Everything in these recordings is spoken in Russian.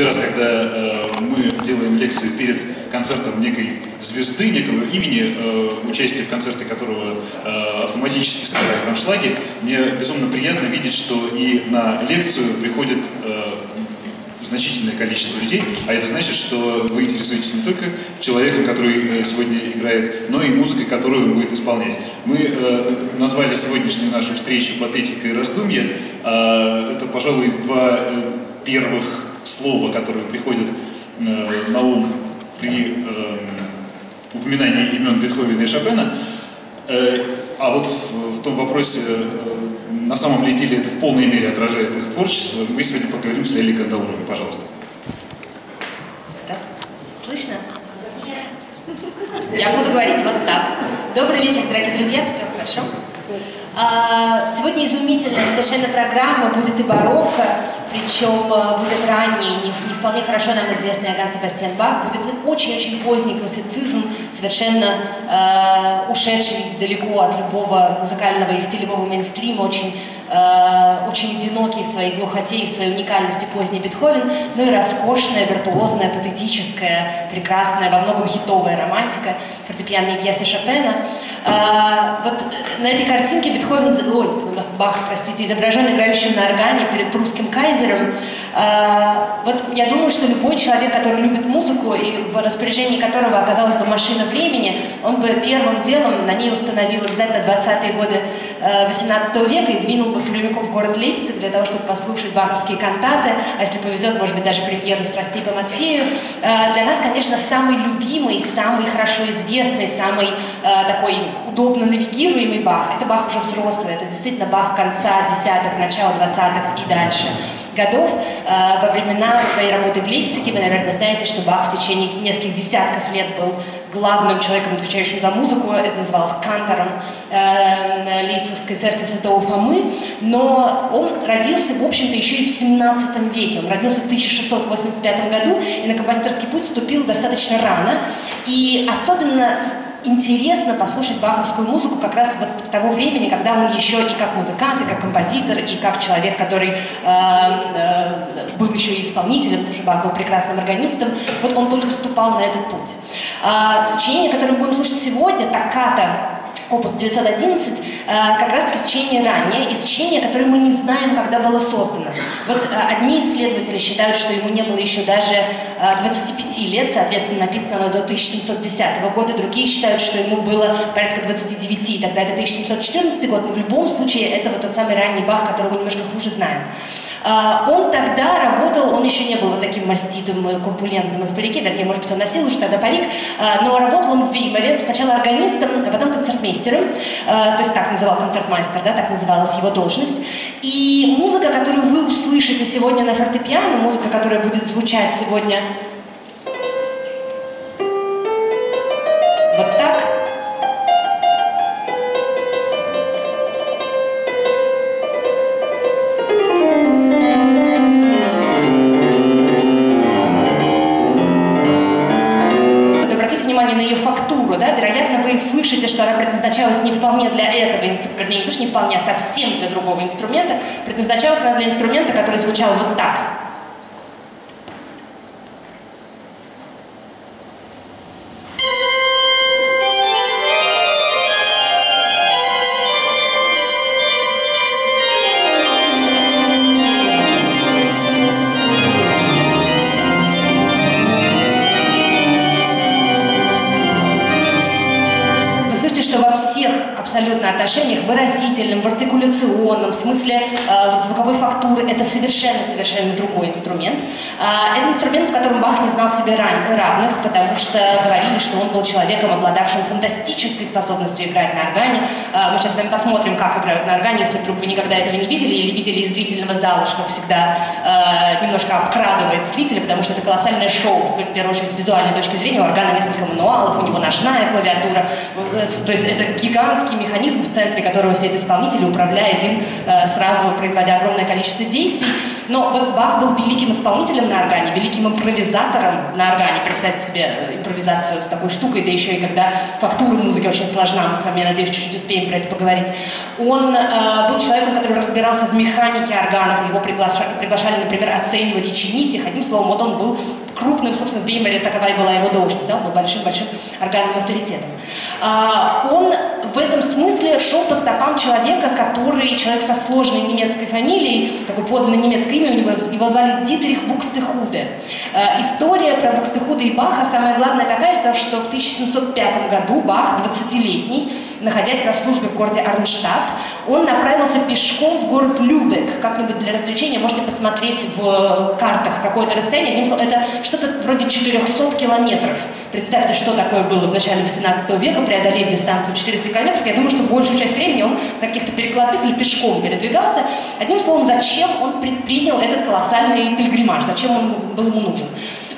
каждый раз, когда э, мы делаем лекцию перед концертом некой звезды, некого имени, э, участие в концерте которого э, автоматически собирает аншлаги, мне безумно приятно видеть, что и на лекцию приходит э, значительное количество людей, а это значит, что вы интересуетесь не только человеком, который э, сегодня играет, но и музыкой, которую он будет исполнять. Мы э, назвали сегодняшнюю нашу встречу «Патетика и раздумья». Э, это, пожалуй, два э, первых слова, которые приходят э, на ум при э, упоминании имен Бетховена и Шопена. Э, а вот в, в том вопросе, э, на самом ли деле это в полной мере отражает их творчество, мы сегодня поговорим с Лелей Кандауровой. Пожалуйста. Раз. Слышно? Я буду говорить вот так. Добрый вечер, дорогие друзья, все хорошо. А, сегодня изумительная совершенно программа, будет и барокко, причем а, будет ранний, не, не вполне хорошо нам известный Аган Себастьян Бах, будет очень-очень поздний классицизм, совершенно э, ушедший далеко от любого музыкального и стилевого мейнстрима, очень Э, очень одинокий в своей глухоте и в своей уникальности поздний Бетховен, ну и роскошная, виртуозная, патетическая, прекрасная, во многом хитовая романтика, фортепианные пьесы Шопена. Э, вот на этой картинке Бетховен, ой, Бах, простите, изображен играющим на органе перед прусским кайзером. Э, вот я думаю, что любой человек, который любит музыку и в распоряжении которого оказалась бы машина времени, он бы первым делом на ней установил обязательно 20-е годы 18 века и двинул бы прямиком в город Лейпциг для того, чтобы послушать баховские кантаты, а если повезет, может быть, даже премьеру «Страстей по Матфею». Э, для нас, конечно, самый любимый, самый хорошо известный, самый э, такой удобно навигируемый Бах – это Бах уже взрослый, это действительно Бах конца десятых, начала двадцатых и дальше годов. Э, во времена своей работы в Лейпциге вы, наверное, знаете, что Бах в течение нескольких десятков лет был главным человеком, отвечающим за музыку. Это называлось кантором э, Лейпцигской церкви Святого Фомы. Но он родился, в общем-то, еще и в 17 веке. Он родился в 1685 году и на композиторский путь вступил достаточно рано. И особенно интересно послушать баховскую музыку как раз вот того времени, когда он еще и как музыкант, и как композитор, и как человек, который э, э, был еще и исполнителем, потому что Бах был прекрасным органистом, вот он только вступал на этот путь. А, сочинение, которое мы будем слушать сегодня, «Таката», опус 911, э, как раз таки сочинение раннее, и сочинение, которое мы не знаем, когда было создано. Вот э, одни исследователи считают, что ему не было еще даже 25 э, лет, соответственно, написано до 1710 года, другие считают, что ему было порядка 29, и тогда это 1714 год, но в любом случае это вот тот самый ранний Бах, которого мы немножко хуже знаем. А, он тогда работал, он еще не был вот таким маститым, корпулентным в парике, вернее, может быть, он носил уже тогда парик, а, но работал он в Веймаре сначала органистом, а потом концертмейстером, а, то есть так называл концертмайстер, да, так называлась его должность. И музыка, которую вы услышите сегодня на фортепиано, музыка, которая будет звучать сегодня слышите, что она предназначалась не вполне для этого инструмента, вернее, не то, что не вполне, а совсем для другого инструмента, предназначалась она для инструмента, который звучал вот так. Себе равных, потому что говорили, что он был человеком, обладавшим фантастической способностью играть на органе. Э, мы сейчас с вами посмотрим, как играют на органе, если вдруг вы никогда этого не видели или видели из зрительного зала, что всегда э, немножко обкрадывает зрителя, потому что это колоссальное шоу, в первую очередь, с визуальной точки зрения. У органа несколько мануалов, у него ножная клавиатура, э, то есть это гигантский механизм, в центре которого сидит исполнитель и управляет им, э, сразу производя огромное количество действий. Но вот Бах был великим исполнителем на органе, великим импровизатором на органе. Представьте себе э, импровизацию с такой штукой, да еще и когда фактура музыки очень сложна, мы с вами, я надеюсь, чуть-чуть успеем про это поговорить. Он э, был человеком, который разбирался в механике органов, его приглашали, приглашали, например, оценивать и чинить их. Одним словом, вот он был крупным, собственно, в Веймаре такова и была его должность, да, он был большим-большим органным авторитетом. А, он в этом смысле шел по стопам человека, который, человек со сложной немецкой фамилией, такой поданное немецкое имя у него, его звали Дитрих Букстехуде. А, история про Букстехуде и Баха, самое главное такая, что в 1705 году Бах, 20-летний, находясь на службе в городе Арнштадт, он направился пешком в город Любек. Как-нибудь для развлечения можете посмотреть в картах какое-то расстояние. Одним словом, это что-то вроде 400 километров. Представьте, что такое было в начале 18 века, преодолеть дистанцию 400 километров. Я думаю, что большую часть времени он на каких-то перекладных или пешком передвигался. Одним словом, зачем он предпринял этот колоссальный пилигримаж, зачем он был ему нужен?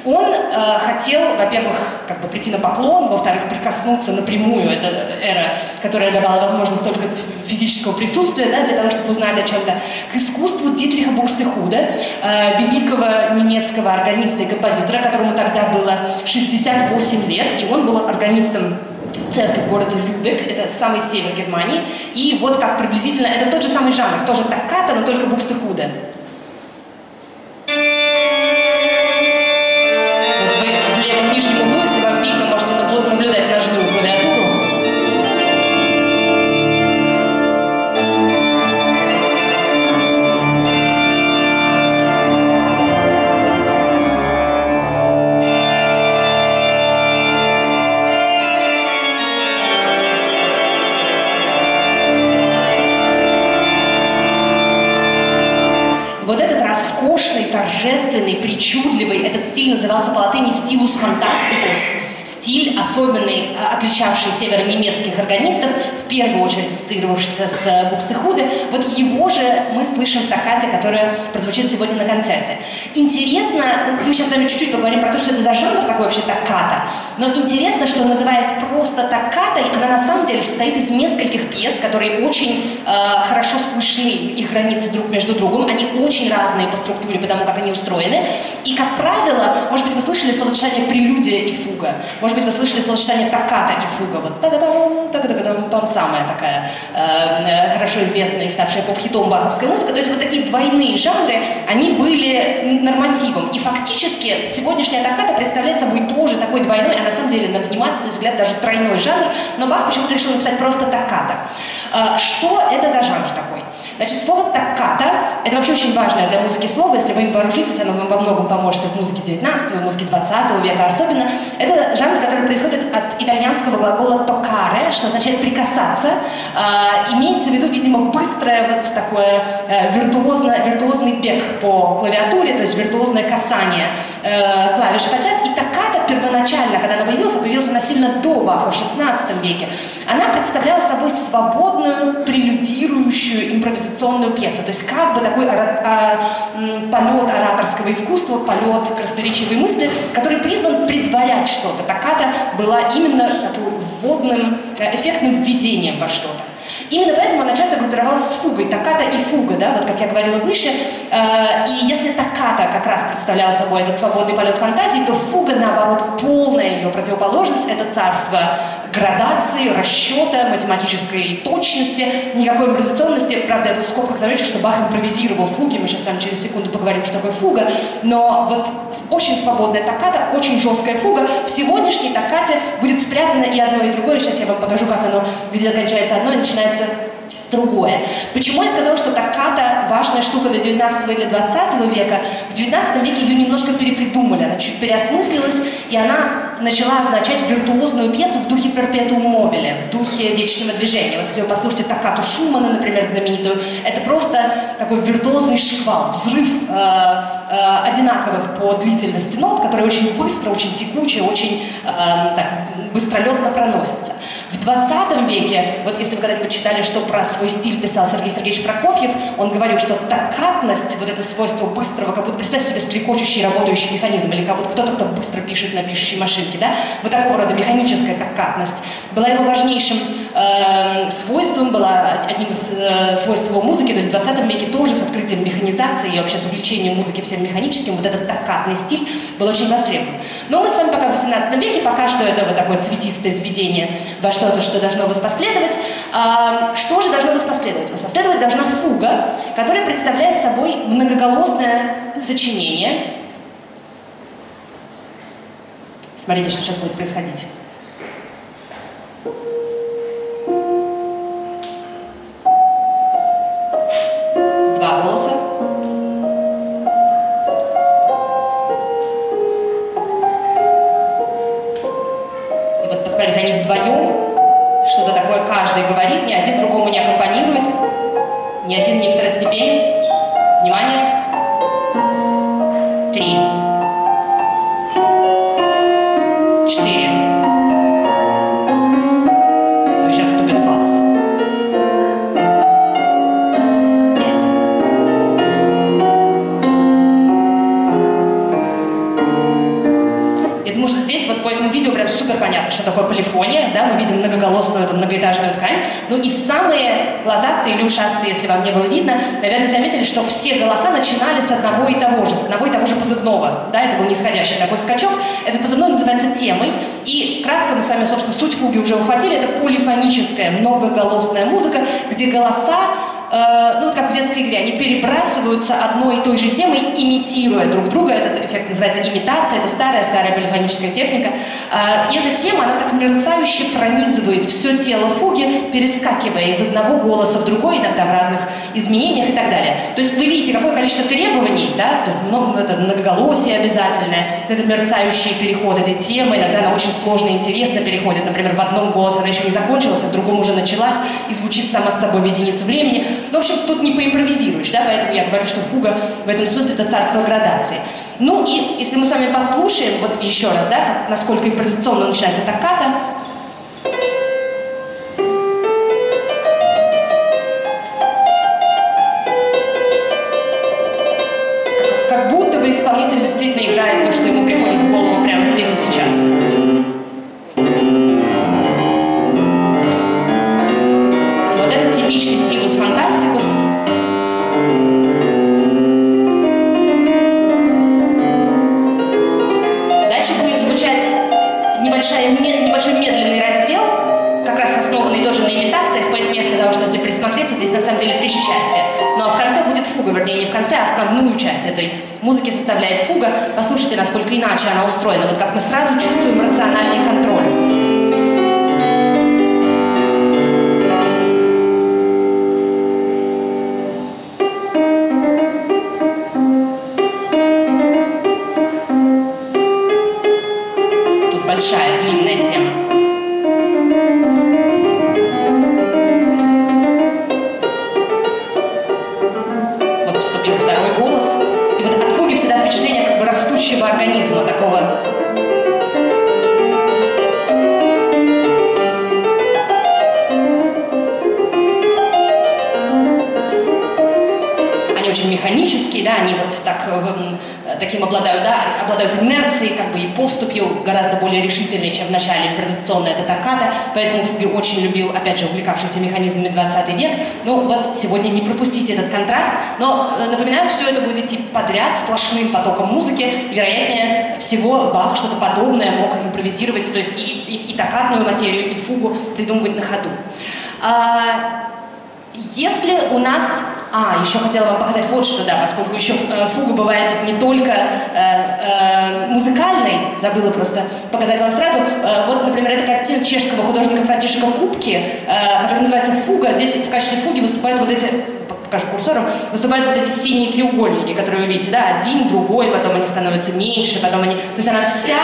Он э, хотел, во-первых, как бы прийти на поклон, во-вторых, прикоснуться напрямую, это эра, которая давала возможность только физического присутствия, да, для того, чтобы узнать о чем-то, к искусству Дитриха Букстехуда, э, великого немецкого органиста и композитора, которому тогда было 68 лет, и он был органистом церкви в городе Любек, это самый север Германии, и вот как приблизительно, это тот же самый жанр, тоже такката, но только Букстехуда. Отличавший северонемецких органистов, первую очередь ассоциировавшийся с э, Букстехуде, вот его же мы слышим в токате, которая прозвучит сегодня на концерте. Интересно, мы сейчас с вами чуть-чуть поговорим про то, что это за жанр такой вообще токата, но интересно, что называясь просто токатой, она на самом деле состоит из нескольких пьес, которые очень э, хорошо слышны, их границы друг между другом, они очень разные по структуре, потому как они устроены, и, как правило, может быть, вы слышали словосочетание «прелюдия» и «фуга», может быть, вы слышали словосочетание токката и фуга. Вот та-да-дам, та-да-дам, пам, самая такая э, хорошо известная и ставшая поп-хитом баховская музыка. То есть вот такие двойные жанры, они были нормативом. И фактически сегодняшняя токката представляет собой тоже такой двойной, а на самом деле, на внимательный взгляд, даже тройной жанр. Но Бах почему-то решил написать просто токката. Э, что это за жанр такой? Значит, слово «токката» — это вообще очень важное для музыки слово. Если вы им вооружитесь, оно вам во многом поможет в музыке 19 в музыке 20 века особенно. Это жанр, который происходит от итальянского глагола «toccare», что означает «прикасаться». Э, имеется в виду, видимо, быстрое вот такое э, виртуозно, виртуозный бег по клавиатуре, то есть виртуозное касание э, клавиши подряд. И токката первоначально, когда она появилась, появилась она сильно до Баха, в 16 веке. Она представляла собой свободную, прелюдирующую импровизационную пьесу. То есть как бы такой а, полет ораторского искусства, полет красноречивой мысли, который призван предварять что-то. Токката была именно таким вводным, э, эффектным введением во что-то. Именно поэтому она часто группировалась с фугой, токката и фуга, да, вот как я говорила выше. Э, и если токката как раз представляла собой этот свободный полет фантазии, то фуга, наоборот, полная ее противоположность, это царство градации, расчета, математической точности, никакой импровизационности. Правда, это в скобках замечу, что Бах импровизировал фуги, мы сейчас с вами через секунду поговорим, что такое фуга, но вот очень свободная токката, очень жесткая фуга. В сегодняшней токкате будет спрятано и одно, и другое. Сейчас я вам покажу, как оно, где кончается одно и начинается другое. Почему я сказала, что токката важная штука для 19 или 20 века? В 19 веке ее немножко перепридумали, она чуть переосмыслилась, и она начала означать виртуозную пьесу в духе перпетуум мобиле, в духе вечного движения. Вот если вы послушаете токкату Шумана, например, знаменитую, это просто такой виртуозный шквал, взрыв э, э, одинаковых по длительности нот, которые очень быстро, очень текучие, очень э, так, быстролетно проносятся. В В 20 веке, вот если вы когда-нибудь читали, что про свой стиль писал Сергей Сергеевич Прокофьев, он говорил, что токатность, вот это свойство быстрого, как будто представьте себе стрекочущий работающий механизм, или как вот кто-то, кто быстро пишет на пишущей машинке, да, вот такого рода механическая токатность была его важнейшим э, свойством, была одним из э, свойств его музыки, то есть в 20 веке тоже с открытием механизации и вообще с увлечением музыки всем механическим, вот этот токатный стиль был очень востребован. Но мы с вами пока в 18 веке, пока что это вот такое цветистое введение во что-то, что должно воспоследовать. Что же должно воспоследовать? Воспоследовать должна фуга, которая представляет собой многоголосное сочинение. Смотрите, что сейчас будет происходить. Не второстепенен. Внимание. Три. Четыре. Ну и сейчас вступит бас. Пять. Я думаю, что здесь вот по этому видео прям супер понятно, что такое полифония, да, мы видим многоголосную эту многоэтажную ткань, ну и самые глазастые или ушастые, если вам не было видно, наверное, заметили, что все голоса начинали с одного и того же, с одного и того же позывного, да, это был нисходящий такой скачок, этот позывной называется темой, и кратко мы с вами, собственно, суть фуги уже ухватили, это полифоническая, многоголосная музыка, где голоса э, ну вот как в детской игре, они перебрасываются одной и той же темой, имитируя друг друга. Этот эффект называется имитация, это старая-старая полифоническая техника. Э, и эта тема, она так мерцающе пронизывает все тело фуги, перескакивая из одного голоса в другой, иногда в разных изменениях и так далее. То есть вы видите, какое количество требований, да, тут много, это многоголосие обязательное, это мерцающий переход этой темы, иногда она очень сложно и интересно переходит. Например, в одном голосе она еще не закончилась, а в другом уже началась и звучит сама с собой в единицу времени. Ну, в общем, тут не поимпровизируешь, да, поэтому я говорю, что фуга в этом смысле это царство градации. Ну и если мы с вами послушаем, вот еще раз, да, насколько импровизационно начинается токката, иначе она устроена. Вот как мы сразу чувствуем рациональный контроль. Тут большая длинная да, они вот так, э, э, таким обладают, да, обладают инерцией, как бы и поступью гораздо более решительной, чем в начале импровизационная это токката, поэтому Фуги очень любил, опять же, увлекавшийся механизмами 20 век. Ну вот сегодня не пропустите этот контраст, но э, напоминаю, все это будет идти подряд сплошным потоком музыки, вероятнее всего Бах что-то подобное мог импровизировать, то есть и, и, и токкатную материю, и фугу придумывать на ходу. А, если у нас... А, еще хотела вам показать вот что, да, поскольку еще э, фуга бывает не только э, э, музыкальной, забыла просто показать вам сразу. Э, вот, например, это картина чешского художника Франтишека Кубки, э, которая называется «Фуга». Здесь в качестве фуги выступают вот эти покажу курсором, выступают вот эти синие треугольники, которые вы видите, да, один, другой, потом они становятся меньше, потом они... То есть она вся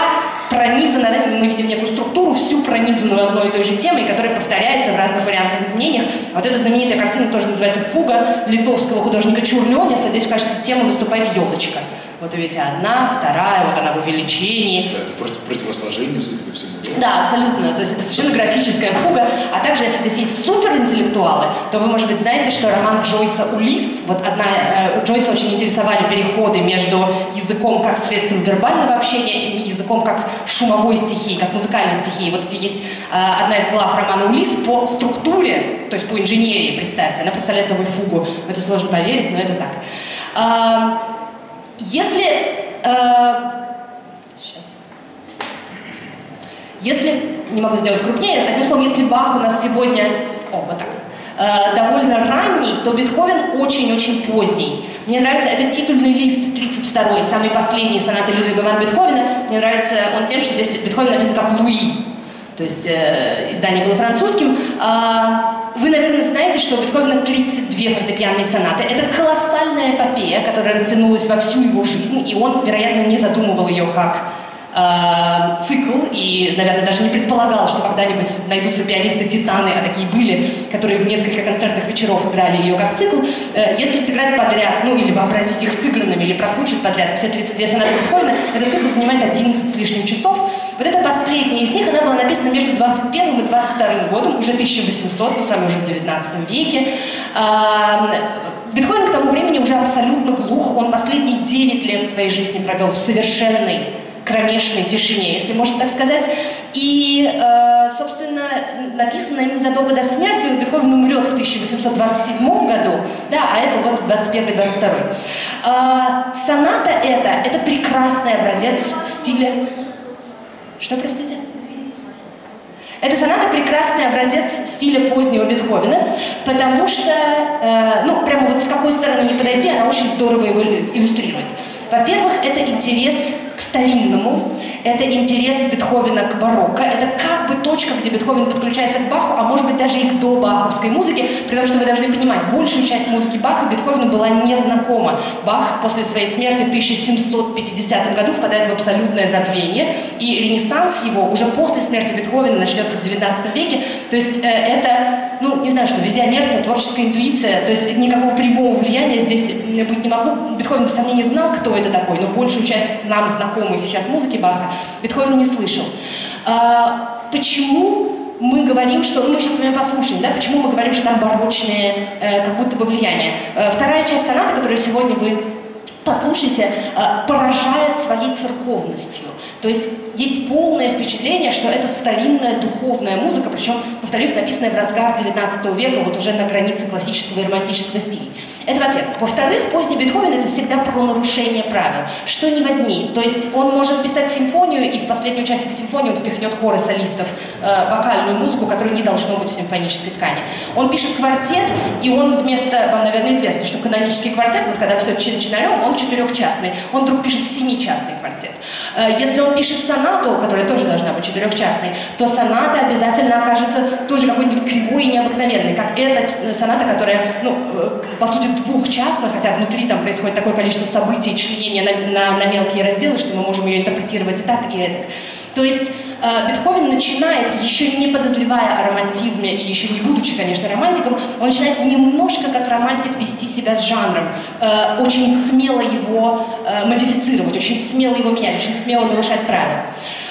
пронизана, да, мы видим некую структуру, всю пронизанную одной и той же темой, которая повторяется в разных вариантных изменениях. Вот эта знаменитая картина тоже называется «Фуга» литовского художника Чурлёниса. Здесь в качестве темы выступает елочка. Вот видите, одна, вторая, вот она в увеличении. Да, это просто противосложение, судя по всему. Да? да, абсолютно. То есть это совершенно графическая фуга. А также, если здесь есть суперинтеллектуалы, то вы, может быть, знаете, что роман Джойса «Улисс», вот одна, э, Джойса очень интересовали переходы между языком как средством вербального общения и языком как шумовой стихии, как музыкальной стихии. Вот есть э, одна из глав романа «Улисс» по структуре, то есть по инженерии, представьте, она представляет собой фугу. Это сложно поверить, но это так. Если... Э, сейчас. Если... Не могу сделать крупнее. Одним словом, если Бах у нас сегодня... О, вот так э, довольно ранний, то Бетховен очень-очень поздний. Мне нравится этот титульный лист 32 самый последний сонаты Людвига ван Бетховена. Мне нравится он тем, что здесь Бетховен написан как Луи. То есть э, издание было французским. А, вы, наверное, знаете, что у Бетховена 32 фортепианные сонаты. Это колоссальная эпопея, которая растянулась во всю его жизнь, и он, вероятно, не задумывал ее как э, цикл, и, наверное, даже не предполагал, что когда-нибудь найдутся пианисты-титаны, а такие были, которые в несколько концертных вечеров играли ее как цикл. Э, если сыграть подряд, ну или вообразить их сыгранными, или прослушать подряд все 32 сонаты Бетховена, этот цикл занимает 11 с лишним часов. Вот эта последняя из них, она была написана между 21 и 22 годом, уже 1800, мы с вами уже в 19 веке. А, Бетховен к тому времени уже абсолютно глух, он последние 9 лет своей жизни провел в совершенной кромешной тишине, если можно так сказать. И, э, собственно, написано им задолго до смерти, Бетховен умрет в 1827 году, да, а это вот 21-22. Э, соната это, это прекрасный образец стиля что, простите? Эта соната прекрасный образец стиля позднего Бетховена, потому что, э, ну, прямо вот с какой стороны не подойти, она очень здорово его иллюстрирует. Во-первых, это интерес к старинному, это интерес Бетховена к барокко, это как бы точка, где Бетховен подключается к Баху, а может быть даже и к добаховской музыке, потому что вы должны понимать, большую часть музыки Баха Бетховену была незнакома. Бах после своей смерти в 1750 году впадает в абсолютное забвение, и ренессанс его уже после смерти Бетховена начнется в 19 веке, то есть э, это, ну, не знаю что, визионерство, творческая интуиция, то есть никакого прямого влияния здесь быть не могло. Бетховен, без сомнения, знал, кто это такой, но большую часть нам знакомой сейчас музыки Баха Бетховен не слышал. А, почему мы говорим, что, ну мы сейчас с вами послушаем, да, почему мы говорим, что там барочные э, как будто бы влияния. Э, вторая часть соната, которую сегодня вы послушайте, э, поражает своей церковностью. То есть есть полное впечатление, что это старинная духовная музыка, причем, повторюсь, написанная в разгар XIX века, вот уже на границе классического и романтического стиля. Это во-первых. Во-вторых, поздний Бетховен это всегда про нарушение правил. Что не возьми. То есть он может писать симфонию, и в последнюю часть симфонии он впихнет хоры солистов, э, вокальную музыку, которую не должно быть в симфонической ткани. Он пишет квартет, и он вместо, вам, наверное, известно, что канонический квартет, вот когда все чин-чинарем, он четырехчастный. Он вдруг пишет семичастный квартет. Э, если он пишет сонату, которая тоже должна быть четырехчастной, то соната обязательно окажется тоже какой-нибудь кривой и необыкновенной, как эта э, соната, которая, ну, э, по сути, двухчастно, хотя внутри там происходит такое количество событий, членения на, на, на мелкие разделы, что мы можем ее интерпретировать и так, и это. То есть э, Бетховен начинает, еще не подозревая о романтизме и еще не будучи, конечно, романтиком, он начинает немножко как романтик вести себя с жанром, э, очень смело его э, модифицировать, очень смело его менять, очень смело нарушать правила.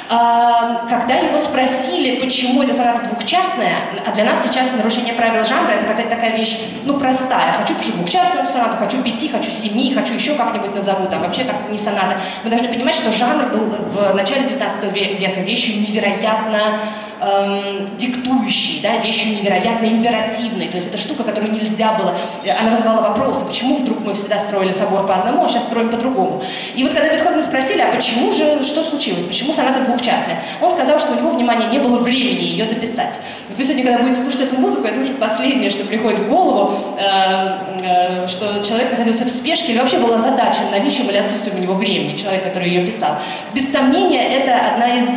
Когда его спросили, почему эта соната двухчастная, а для нас сейчас нарушение правил жанра это какая-то такая вещь, ну, простая. Хочу пишу двухчастную сонату, хочу пяти, хочу семи, хочу еще как-нибудь назову, там вообще как не соната. Мы должны понимать, что жанр был в начале 19 века вещью невероятно эм, диктующей, да, вещью невероятно императивной. То есть это штука, которую нельзя было... Она вызывала вопросы, почему вдруг мы всегда строили собор по одному, а сейчас строим по-другому. И вот когда Бетховена спросили, а почему же, что случилось, почему соната двухчастная, он сказал, что у него, внимание, не было времени ее дописать. Вот вы сегодня, когда будете слушать эту музыку, это уже последнее, что приходит в голову, э, э, что человек находился в спешке или вообще была задача наличием или отсутствием у него времени, человек, который ее писал. Без сомнения, это одна из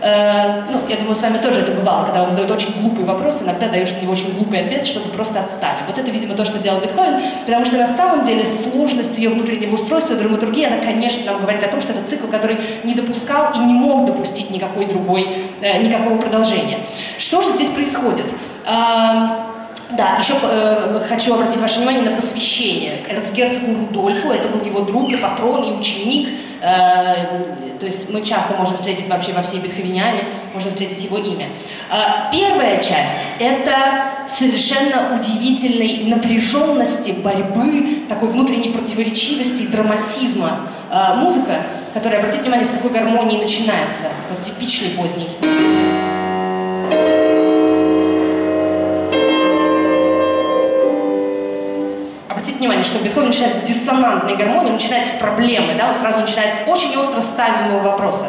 Э, ну, я думаю, с вами тоже это бывало, когда вам задают очень глупый вопрос, иногда даешь на него очень глупый ответ, чтобы просто отстали. Вот это, видимо, то, что делал Бетховен, потому что на самом деле сложность ее внутреннего устройства, драматургии, она, конечно, нам говорит о том, что это цикл, который не допускал и не мог допустить никакой другой, э, никакого продолжения. Что же здесь происходит? Э, Да, еще э, хочу обратить ваше внимание на посвящение эрцгерцогу Рудольфу. Это был его друг и патрон, и ученик. Э, то есть мы часто можем встретить вообще во всей Бетховеняне, можем встретить его имя. Э, первая часть – это совершенно удивительной напряженности, борьбы, такой внутренней противоречивости, драматизма. Э, музыка, которая, обратите внимание, с какой гармонии начинается. Вот типичный поздний. Внимание, что Бетховен начинает с диссонантной гармонии, начинает с проблемы, да, он сразу начинает с очень остро ставимого вопроса.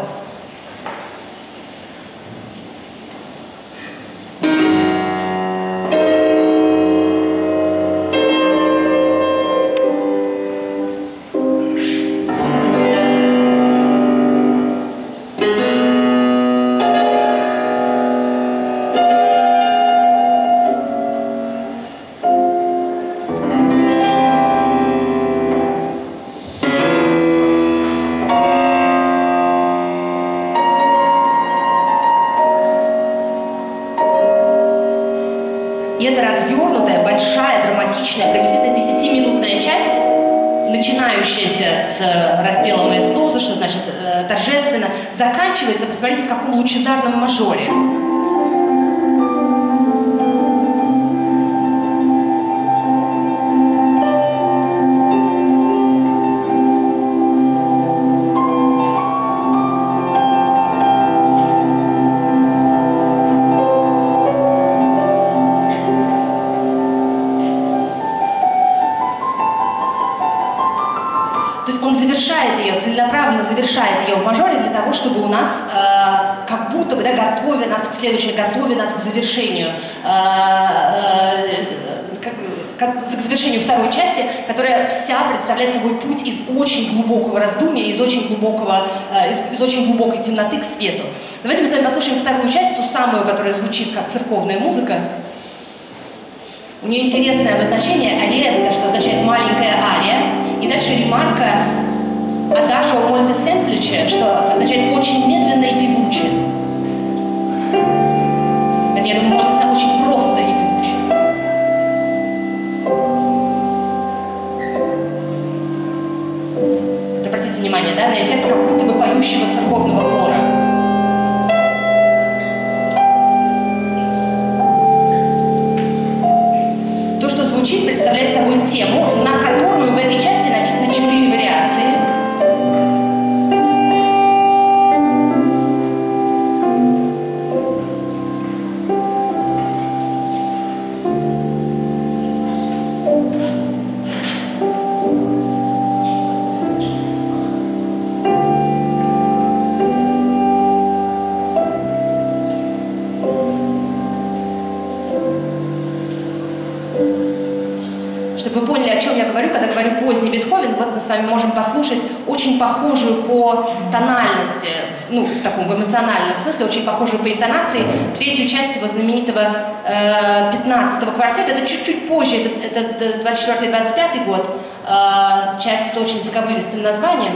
Завершает ее в мажоре для того, чтобы у нас бы да, готовя нас к следующему, готовя нас к завершению, э, э, к, завершению второй части, которая вся представляет собой путь из очень глубокого раздумья, из очень, глубокого, э, из, из очень глубокой темноты к свету. Давайте мы с вами послушаем вторую часть, ту самую, которая звучит как церковная музыка. У нее интересное обозначение ариетта, что означает маленькая ария, и дальше ремарка адажио мольте семпличе, что означает очень медленно и певуче. Я думаю, это очень просто и певуче. Вот обратите внимание, да, на эффект как будто бы поющего церковного хора. С вами можем послушать очень похожую по тональности, ну, в таком в эмоциональном смысле, очень похожую по интонации третью часть его знаменитого э, 15-го квартета. Это чуть-чуть позже, это, это 24-25 год, э, часть с очень заковылистым названием.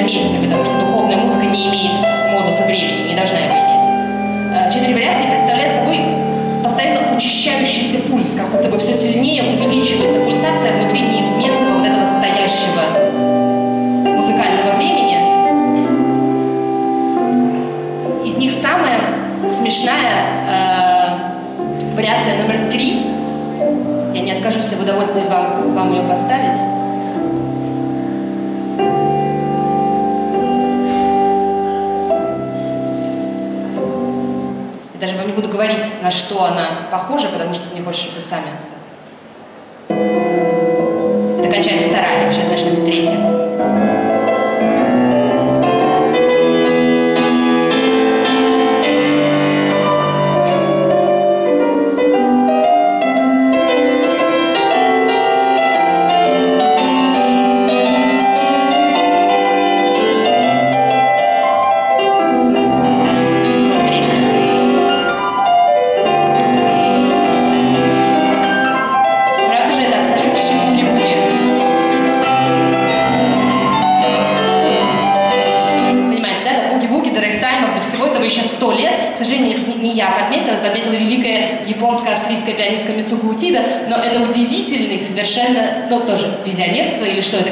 На месте, потому что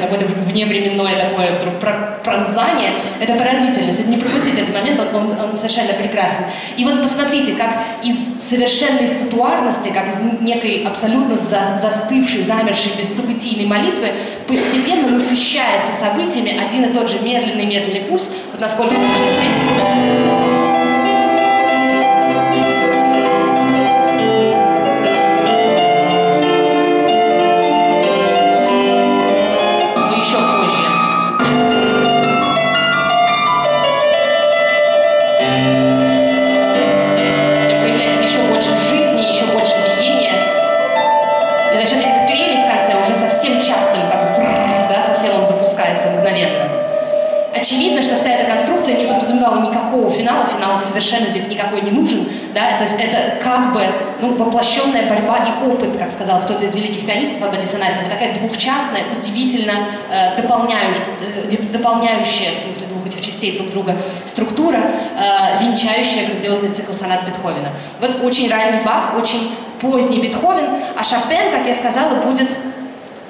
какое-то вневременное такое вдруг про- пронзание. Это поразительно. Сегодня не пропустите этот момент, он, он- он совершенно прекрасен. И вот посмотрите, как из совершенной статуарности, как из некой абсолютно за- застывшей, замершей, бессобытийной молитвы, постепенно насыщается событиями один и тот же медленный-медленный пульс, вот насколько он уже здесь. Совершенно здесь никакой не нужен, да, то есть это как бы ну, воплощенная борьба и опыт, как сказал кто-то из великих пианистов об этой сонате, вот такая двухчастная, удивительно э, дополняющая, э, дополняющая, в смысле двух этих частей друг друга, структура, э, венчающая грандиозный цикл сонат Бетховена. Вот очень ранний Бах, очень поздний Бетховен, а Шопен, как я сказала, будет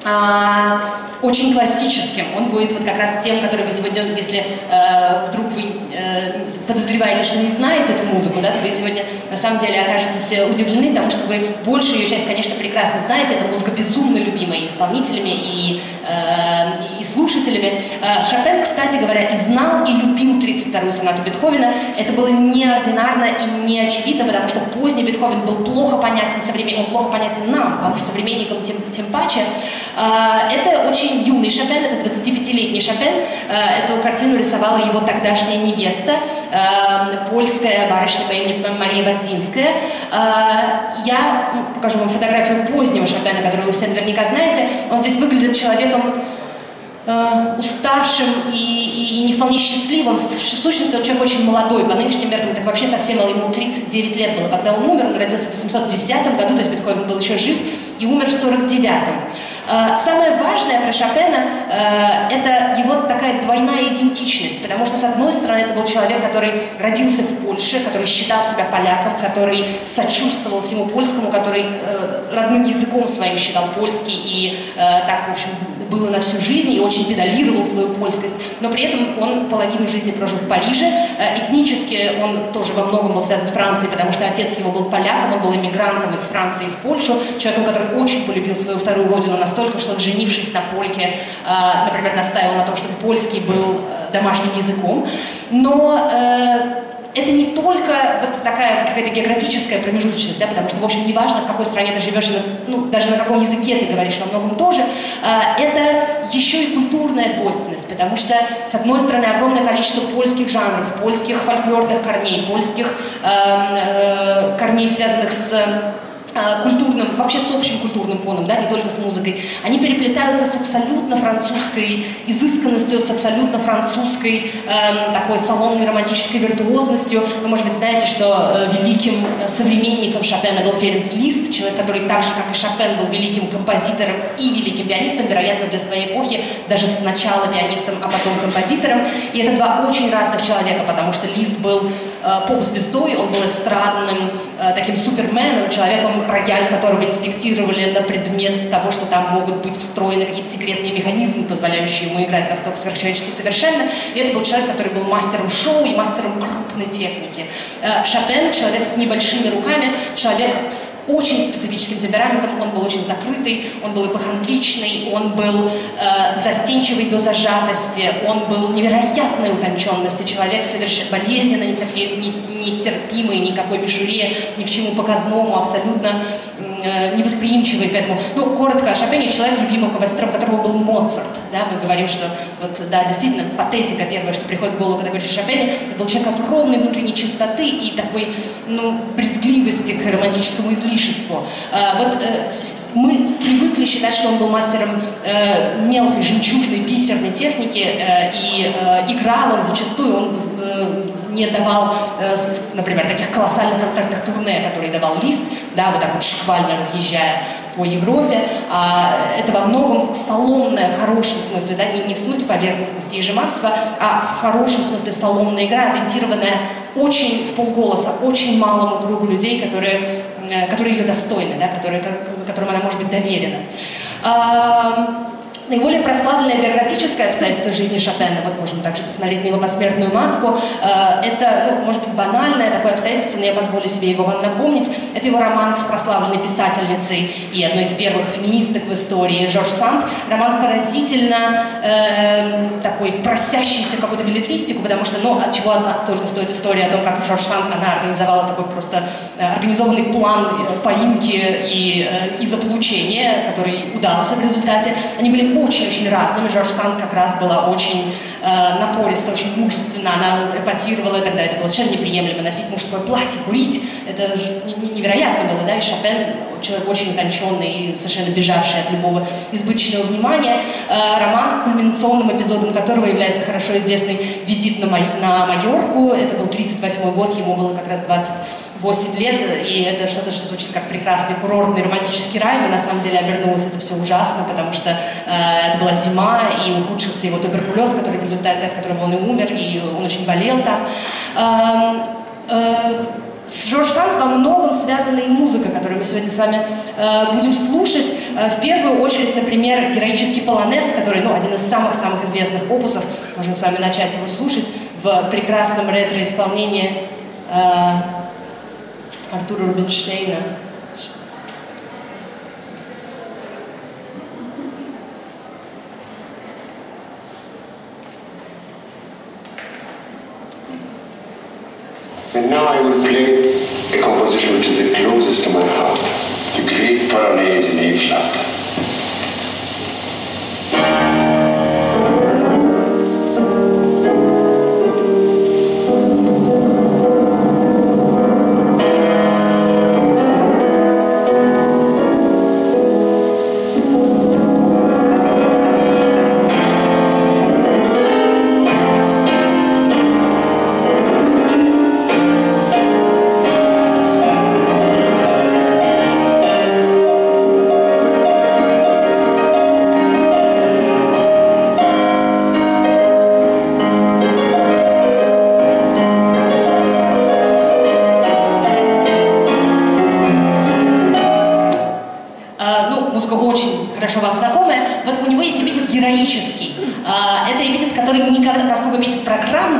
а, очень классическим. Он будет вот как раз тем, который вы сегодня, если э, вдруг вы э, подозреваете, что не знаете эту музыку, да, то вы сегодня на самом деле окажетесь э, удивлены, потому что вы большую ее часть, конечно, прекрасно знаете. Эта музыка безумно любимая исполнителями, и, э, и слушателями. Э, Шопен, кстати говоря, и знал, и любил 32-ю сонату Бетховена. Это было неординарно и не очевидно, потому что поздний Бетховен был плохо понятен современ... он плохо понятен нам, а уж современникам тем, тем паче. А, Это очень юный Шопен, это 25-летний Шопен. А, Эту картину рисовала его тогдашняя невеста, а, польская барышня по имени Мария Бадзинская. Я покажу вам фотографию позднего Шопена, которую вы все наверняка знаете. Он здесь выглядит человеком уставшим и, и- и не вполне счастливым. В сущности, он человек очень молодой. По нынешним меркам так вообще совсем мало. Ему 39 лет было, когда он умер. Он родился в 810 году, то есть Бетховен был еще жив, и умер в 49-м. Э, Самое важное про Шопена э, это его такая двойная идентичность, потому что, с одной стороны, это был человек, который родился в Польше, который считал себя поляком, который сочувствовал всему польскому, который э, родным языком своим считал польский и так, в общем, было на всю жизнь и очень педалировал свою польскость, но при этом он половину жизни прожил в Париже. Этнически он тоже во многом был связан с Францией, потому что отец его был поляком, он был иммигрантом из Франции в Польшу, человеком, который очень полюбил свою вторую родину настолько, что он, женившись на польке, э, например, настаивал на том, чтобы польский был э, домашним языком. Но э, это не только вот такая какая-то географическая промежуточность, да, потому что, в общем, неважно, в какой стране ты живешь, ну, даже на каком языке ты говоришь, во многом тоже, а, это еще и культурная двойственность, потому что, с одной стороны, огромное количество польских жанров, польских фольклорных корней, польских э, э, корней, связанных с Э, культурным, вообще с общим культурным фоном, да, не только с музыкой, они переплетаются с абсолютно французской изысканностью, с абсолютно французской э, такой салонной романтической виртуозностью. Вы, может быть, знаете, что э, великим э, современником Шопена был Ференц Лист, человек, который так же, как и Шопен, был великим композитором и великим пианистом, вероятно, для своей эпохи, даже сначала пианистом, а потом композитором. И это два очень разных человека, потому что Лист был э, поп-звездой, он был эстрадным э, таким суперменом, человеком, рояль которого инспектировали на предмет того, что там могут быть встроены какие-то секретные механизмы, позволяющие ему играть настолько сверхчеловечески совершенно. И это был человек, который был мастером шоу и мастером крупной техники. Э, Шопен, человек с небольшими руками, человек с очень специфическим темпераментом, он был очень закрытый, он был эпохондричный, он был э, застенчивый до зажатости, он был невероятной утонченности, человек совершенно болезненно нетерпимый никакой мишуре, ни к чему показному, абсолютно э, невосприимчивый к этому. Ну, коротко, Шопен человек, любимым композитором которого был Моцарт. Да? Мы говорим, что вот, да, действительно, патетика первое, что приходит в голову, когда говоришь Шопене, это был человек огромной внутренней чистоты и такой, ну, брезгливости к романтическому излишеству. А, вот э, мы привыкли считать, что он был мастером э, мелкой, жемчужной, бисерной техники, э, и э, играл он зачастую, он э, не давал, э, например, таких колоссальных концертных турне, которые давал Лист, да, вот так вот шквально разъезжая по Европе. А это во многом салонная, в хорошем смысле, да, не, не в смысле поверхностности и жеманства, а в хорошем смысле салонная игра, ориентированная очень в полголоса, очень малому кругу людей, которые, э, которые ее достойны, да, которые, которым она может быть доверена. Наиболее прославленное биографическое обстоятельство жизни Шопена, вот можем также посмотреть на его посмертную маску, э, это, ну, может быть, банальное такое обстоятельство, но я позволю себе его вам напомнить. Это его роман с прославленной писательницей и одной из первых феминисток в истории Жорж Санд. Роман поразительно э, такой просящийся какую-то билетристику, потому что, ну, от чего одна только стоит история о том, как Жорж Санд, она организовала такой просто э, организованный план э, поимки и, и заполучения, который удался в результате. Они были очень-очень разными. Жорж Санд как раз была очень э, напориста, очень мужественна, она эпатировала и далее. Это было совершенно неприемлемо носить мужское платье, курить. Это невероятно было, да, и Шопен, человек очень утонченный и совершенно бежавший от любого избыточного внимания. Э, роман, кульминационным эпизодом которого является хорошо известный визит на, Май на Майорку. Это был 38 год, ему было как раз 20 8 лет, и это что-то, что звучит как прекрасный курортный романтический рай, но на самом деле обернулось это все ужасно, потому что э, это была зима, и ухудшился его туберкулез, который в результате от которого он и умер, и он очень болел там. Э, э, с Жорж Санд во многом связана и музыка, которую мы сегодня с вами э, будем слушать. Э, в первую очередь, например, героический полонез, который, ну, один из самых-самых известных опусов, можем с вами начать его слушать в прекрасном ретро-исполнении э, Arturo And now I will play a composition which is the closest to my heart, the great Polonaise in A-flat. A flat.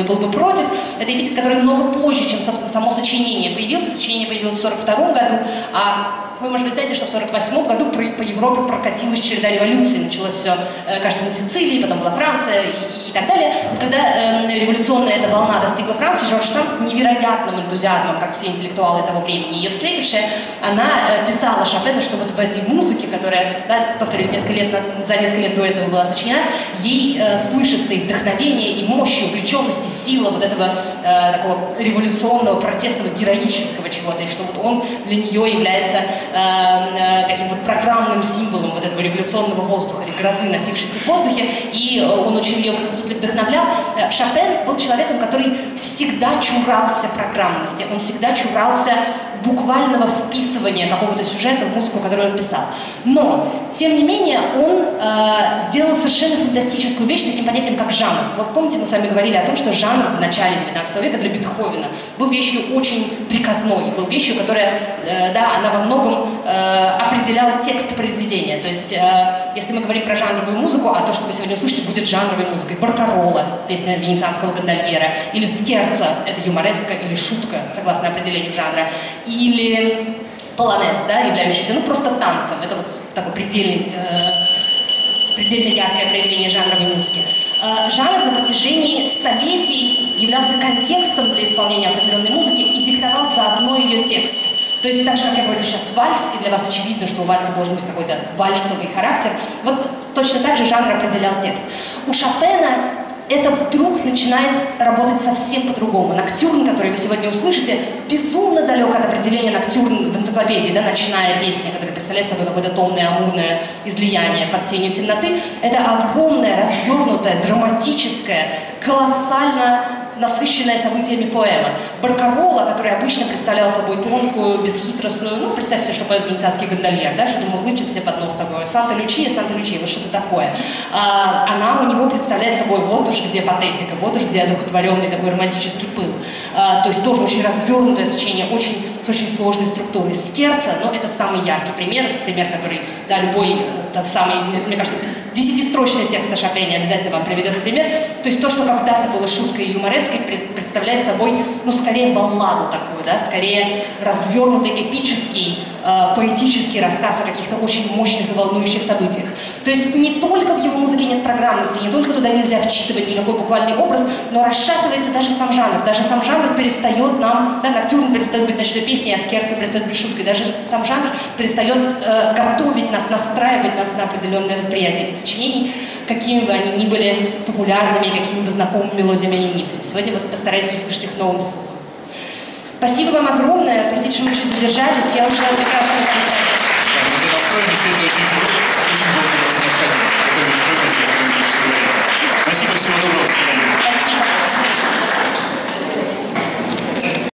и был бы против. Это эпитет, который много позже, чем, собственно, само сочинение появился. Сочинение появилось в 1942 году, а вы, может быть, знаете, что в 1948 году по Европе прокатилась череда революций. Началось все, э, кажется, на Сицилии, потом была Франция, и и так далее. Когда э, революционная эта волна достигла Франции, Жорж Санд невероятным энтузиазмом, как все интеллектуалы того времени, ее встретившая, она э, писала Шопену, что вот в этой музыке, которая, да, повторюсь, несколько лет, за несколько лет до этого была сочинена, ей э, слышится и вдохновение, и мощь, и увлеченность, и сила вот этого э, такого революционного, протестного, героического чего-то, и что вот он для нее является э, э, таким вот программным символом вот этого революционного воздуха, или грозы, носившейся в воздухе, и э, он очень ее смысле вдохновлял. Э, Шопен был человеком, который всегда чурался программности, он всегда чурался буквального вписывания какого-то сюжета в музыку, которую он писал. Но, тем не менее, он э, сделал совершенно фантастическую вещь с таким понятием, как жанр. Вот помните, мы с вами говорили о том, что жанр в начале 19 века для Бетховена был вещью очень приказной, был вещью, которая, э, да, она во многом э, определяла текст произведения. То есть, э, если мы говорим про жанровую музыку, а то, что вы сегодня услышите, будет жанровой музыкой. Баркарола, песня венецианского гондольера, или скерца, это юмореска или шутка, согласно определению жанра или полонез, да, являющийся, ну, просто танцем. Это вот такой предельный, э, предельно яркое проявление жанровой музыки. Э, жанр на протяжении столетий являлся контекстом для исполнения определенной музыки и диктовал заодно ее текст. То есть так же, как я говорю сейчас вальс, и для вас очевидно, что у вальса должен быть какой-то вальсовый характер, вот точно так же жанр определял текст. У Шопена это вдруг начинает работать совсем по-другому. Ноктюрн, который вы сегодня услышите, безумно далек от определения ноктюрн в энциклопедии, да, ночная песня, которая представляет собой какое-то томное, амурное излияние под сенью темноты. Это огромная, развернутая, драматическая, колоссально насыщенная событиями поэма. Баркарола, которая обычно представляла собой тонкую, бесхитростную, ну, представьте что поет венецианский гондольер, да, что-то мурлычет себе под нос такое, Санта-Лючия, Санта-Лючия, вот что-то такое. А, она у него представляет собой вот уж где патетика, вот уж где одухотворенный такой романтический пыл. А, то есть тоже очень развернутое сочинение, очень, с очень сложной структурой. Скерца, ну, это самый яркий пример, пример, который, да, любой, э, тот самый, мне кажется, десятистрочный текст о Шопене обязательно вам приведет в пример. То есть то, что когда-то было шуткой и юмореской, представляет собой, ну, скорее балладу такую, да, скорее развернутый эпический, э, поэтический рассказ о каких-то очень мощных и волнующих событиях. То есть не только в его музыке нет программности, не только туда нельзя вчитывать никакой буквальный образ, но расшатывается даже сам жанр. Даже сам жанр перестает нам, да, Ноктюрн перестает быть ночной песней, а Скерца перестает быть шуткой. Даже сам жанр перестает э, готовить нас, настраивать нас на определенное восприятие этих сочинений, какими бы они ни были популярными, какими бы знакомыми мелодиями они ни были. Сегодня вот постарайтесь услышать их новым слухом. Спасибо вам огромное. Простите, что мы чуть задержались. Я уже прекрасно Да, мы настроены, все это очень круто, очень долго вас не Это очень круто, Спасибо, всего доброго. Спасибо.